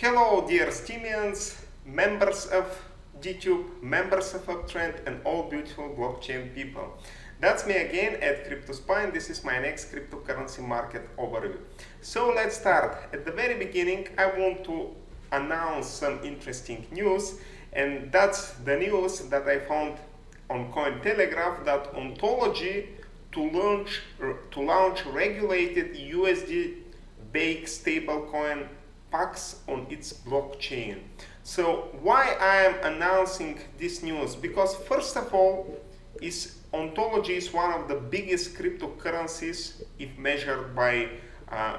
Hello dear Steemians, members of DTube, members of Uptrend and all beautiful blockchain people. That's me again at CryptoSpa and this is my next cryptocurrency market overview. So let's start. At the very beginning I want to announce some interesting news and that's the news that I found on Cointelegraph that Ontology to launch to launch regulated USD based stablecoin PAX on its blockchain. So why I am announcing this news? Because first of all, is Ontology is one of the biggest cryptocurrencies if measured by uh,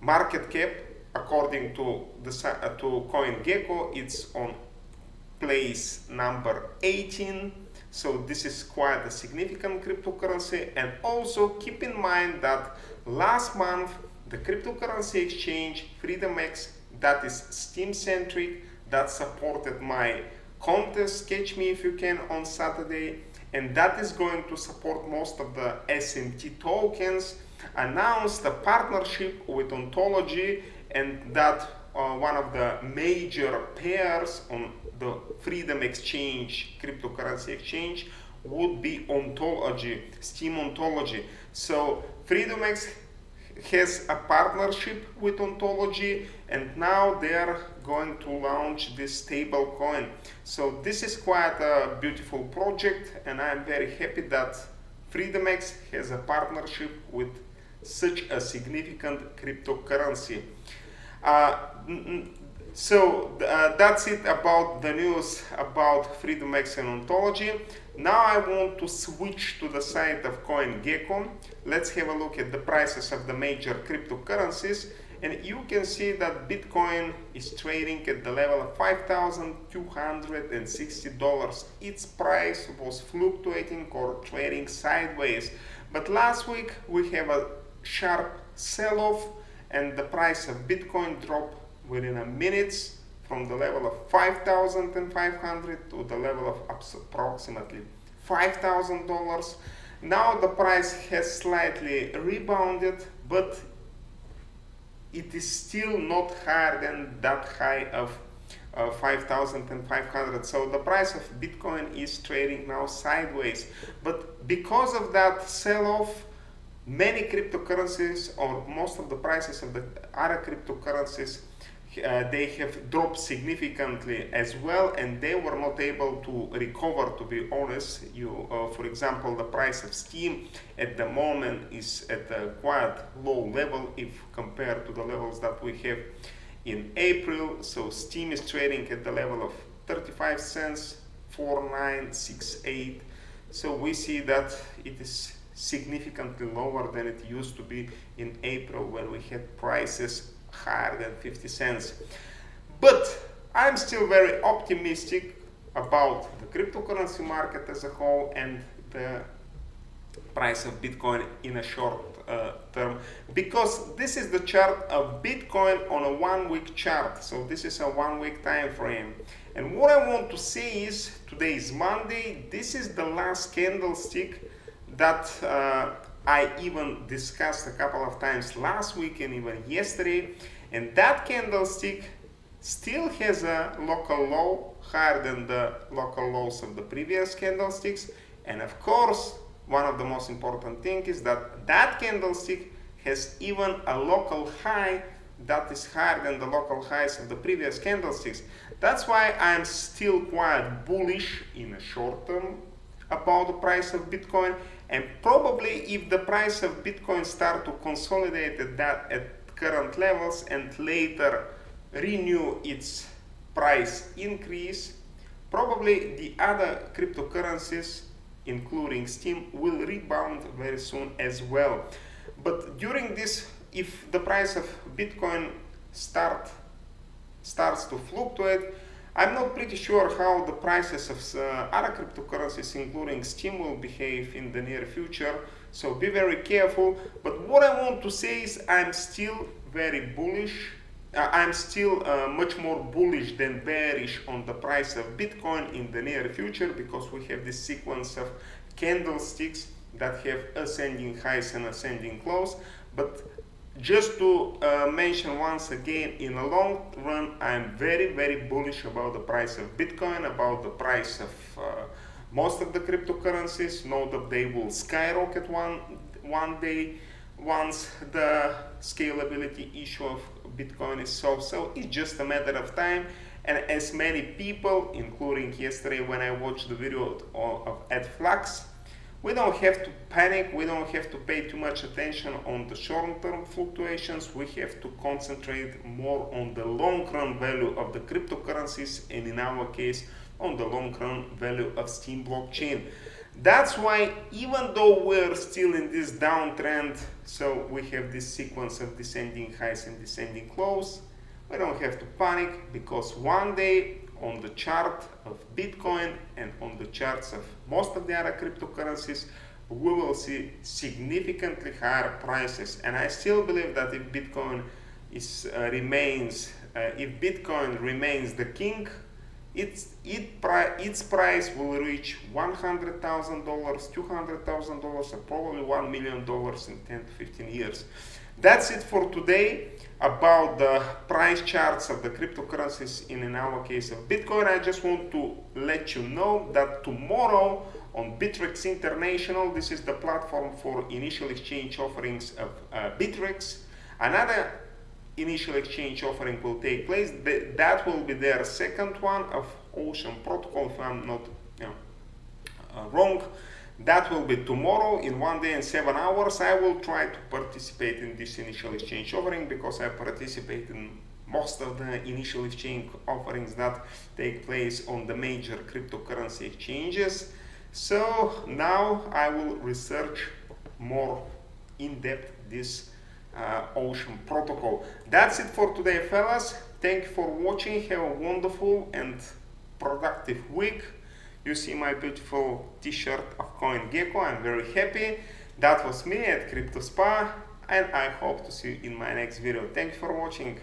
market cap. According to the uh, to CoinGecko, it's on place number 18 so this is quite a significant cryptocurrency and also keep in mind that last month the cryptocurrency exchange FreedomEx that is Steem centric, that supported my contest Catch Me If You Can on Saturday and that is going to support most of the SMT tokens announced a partnership with Ontology and that uh, one of the major pairs on the Freedom Exchange, cryptocurrency exchange, would be Ontology, Steem Ontology. So FreedomEx has a partnership with Ontology and now they are going to launch this stable coin. So this is quite a beautiful project and I'm very happy that FreedomEx has a partnership with such a significant cryptocurrency. Uh, so uh, that's it about the news about FreedomEx and Ontology. Now I want to switch to the site of CoinGecko. Let's have a look at the prices of the major cryptocurrencies. And you can see that Bitcoin is trading at the level of $5,260. Its price was fluctuating or trading sideways. But last week we have a sharp sell-off and the price of Bitcoin dropped within a minute from the level of 5,500 to the level of approximately $5,000. Now the price has slightly rebounded, but it is still not higher than that high of uh, 5,500. So the price of Bitcoin is trading now sideways. But because of that sell-off, many cryptocurrencies or most of the prices of the other cryptocurrencies uh, they have dropped significantly as well and they were not able to recover to be honest. You uh, for example the price of Steem at the moment is at a quite low level if compared to the levels that we have in april. So Steem is trading at the level of 35 cents 4968 so we see that it is significantly lower than it used to be in april when we had prices higher than 50 cents. But I'm still very optimistic about the cryptocurrency market as a whole and the price of Bitcoin in a short uh, term because this is the chart of Bitcoin on a one week chart. So this is a one week time frame. And what I want to say is today is Monday. This is the last candlestick that uh, I even discussed a couple of times last week and even yesterday and that candlestick still has a local low higher than the local lows of the previous candlesticks and of course one of the most important things is that that candlestick has even a local high that is higher than the local highs of the previous candlesticks. That's why I'm still quite bullish in the short term about the price of Bitcoin and probably if the price of Bitcoin start to consolidate at that at current levels and later renew its price increase, probably the other cryptocurrencies including Steem, will rebound very soon as well. But during this, if the price of Bitcoin start starts to fluctuate, I'm not pretty sure how the prices of uh, other cryptocurrencies, including Steem, will behave in the near future. So be very careful. But what I want to say is I'm still very bullish. Uh, I'm still uh, much more bullish than bearish on the price of Bitcoin in the near future because we have this sequence of candlesticks that have ascending highs and ascending lows. But just to uh, mention once again, in the long run, I'm very, very bullish about the price of Bitcoin, about the price of uh, most of the cryptocurrencies. Know that they will skyrocket one one day once the scalability issue of Bitcoin is solved. So it's just a matter of time. And as many people, including yesterday when I watched the video of, of Ed Flux, we don't have to panic, we don't have to pay too much attention on the short-term fluctuations, we have to concentrate more on the long-run value of the cryptocurrencies and in our case on the long-run value of Steem blockchain. That's why even though we're still in this downtrend, so we have this sequence of descending highs and descending lows, we don't have to panic because one day on the chart of Bitcoin and on the charts of most of the other cryptocurrencies, we will see significantly higher prices. And I still believe that if Bitcoin is, uh, remains, uh, if Bitcoin remains the king, its, it pri its price will reach $100,000, $200,000, or probably $1 million in 10 to 15 years. That's it for today about the price charts of the cryptocurrencies in, in our case of Bitcoin. I just want to let you know that tomorrow on Bittrex International, this is the platform for initial exchange offerings of uh. Another initial exchange offering will take place. That will be their second one of Ocean Protocol, if I'm not you know, uh, wrong. That will be tomorrow in one day and seven hours. I will try to participate in this initial exchange offering because I participate in most of the initial exchange offerings that take place on the major cryptocurrency exchanges. So now I will research more in depth this uh, Ocean protocol. That's it for today, fellas. Thank you for watching. Have a wonderful and productive week. You see my beautiful t-shirt of CoinGecko. I'm very happy. That was me at Crypto Spa and I hope to see you in my next video. Thank you for watching.